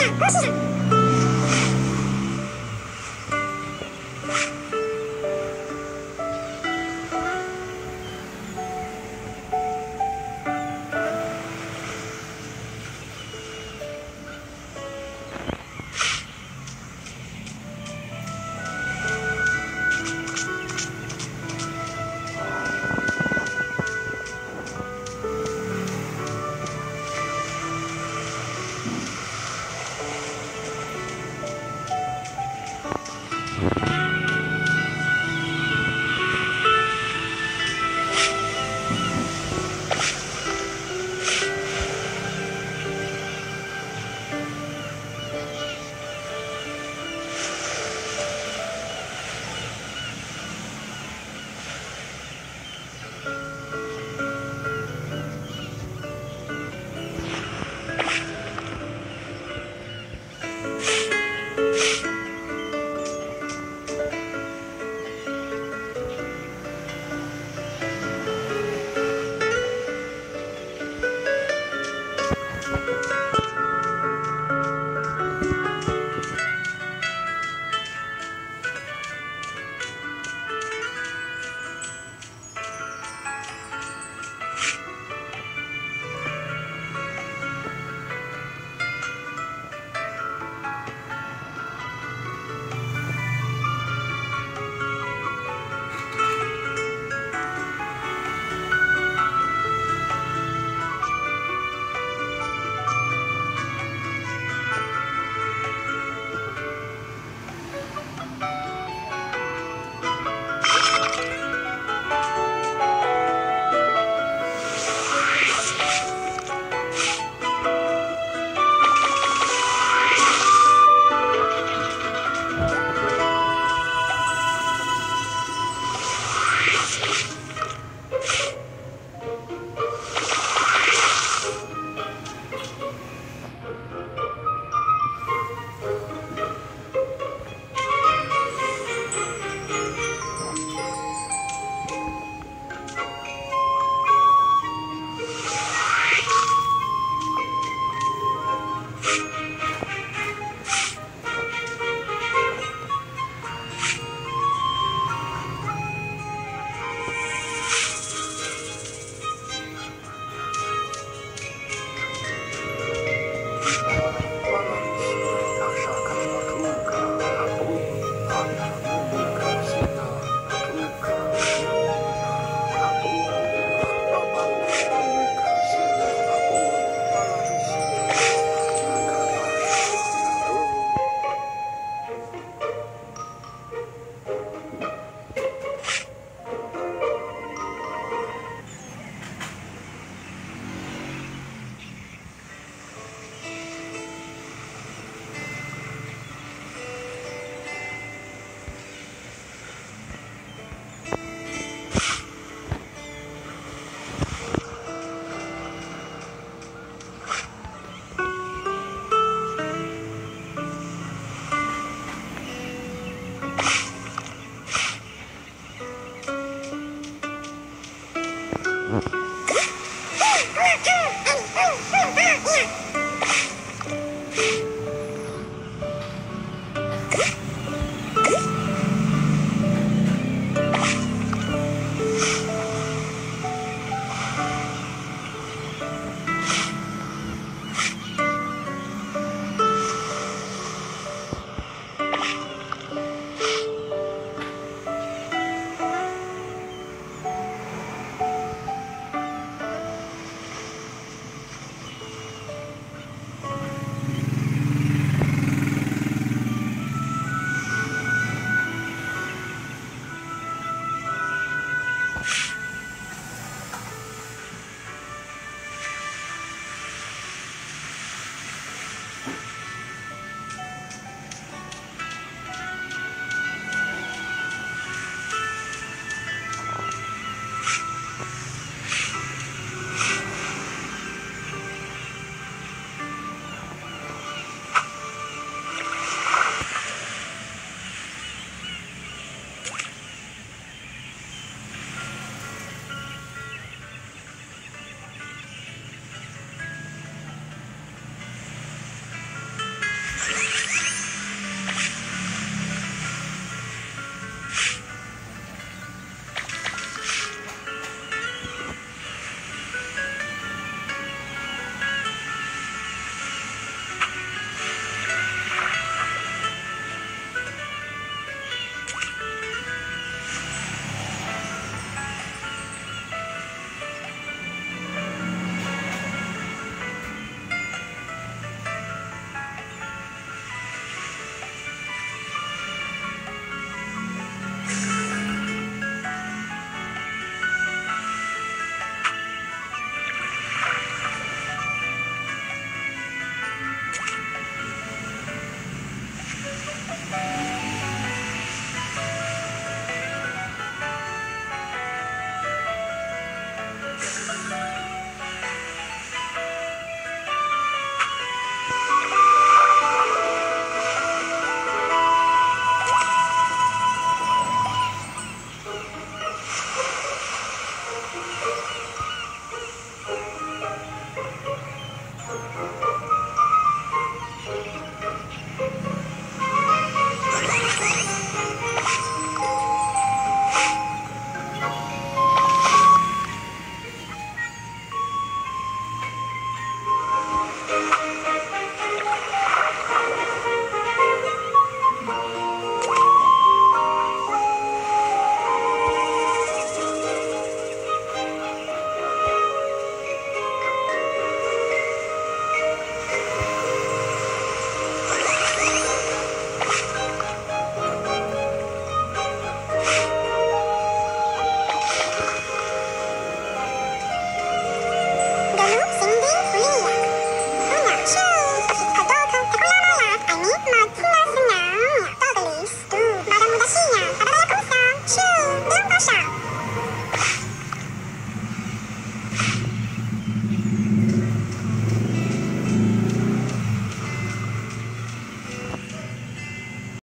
老公是